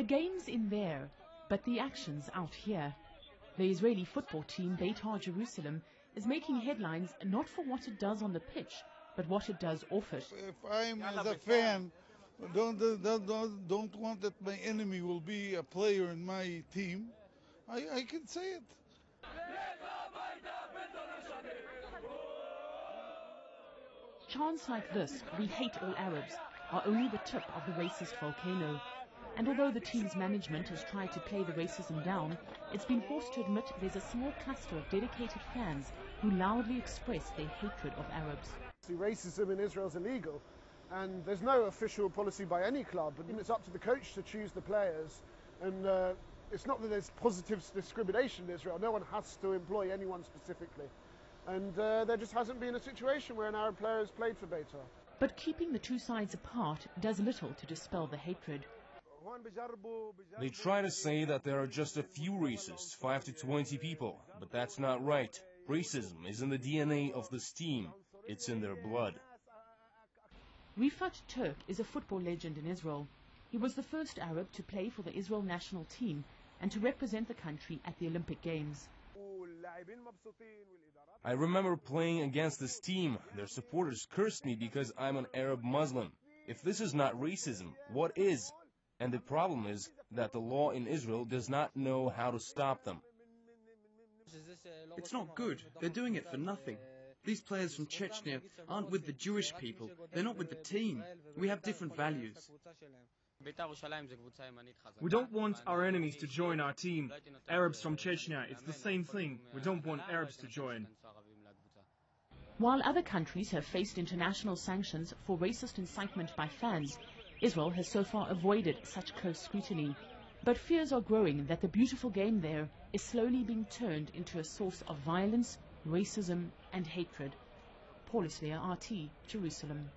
The game's in there, but the action's out here. The Israeli football team, Beitar Jerusalem, is making headlines not for what it does on the pitch, but what it does off it. If I'm as a fan, don't, don't, don't, don't want that my enemy will be a player in my team, I, I can say it. Chants like this, we hate all Arabs, are only the tip of the racist volcano. And although the team's management has tried to play the racism down, it's been forced to admit there's a small cluster of dedicated fans who loudly express their hatred of Arabs. Racism in Israel is illegal, and there's no official policy by any club. And it's up to the coach to choose the players. And uh, it's not that there's positive discrimination in Israel. No one has to employ anyone specifically. And uh, there just hasn't been a situation where an Arab player has played for Beitar. But keeping the two sides apart does little to dispel the hatred. They try to say that there are just a few racists, 5 to 20 people, but that's not right. Racism is in the DNA of this team. It's in their blood. Rifat Turk is a football legend in Israel. He was the first Arab to play for the Israel national team and to represent the country at the Olympic Games. I remember playing against this team. Their supporters cursed me because I'm an Arab Muslim. If this is not racism, what is? And the problem is that the law in Israel does not know how to stop them. It's not good. They're doing it for nothing. These players from Chechnya aren't with the Jewish people. They're not with the team. We have different values. We don't want our enemies to join our team. Arabs from Chechnya, it's the same thing. We don't want Arabs to join. While other countries have faced international sanctions for racist incitement by fans, Israel has so far avoided such close scrutiny. But fears are growing that the beautiful game there is slowly being turned into a source of violence, racism and hatred. Paula Slier, RT, Jerusalem.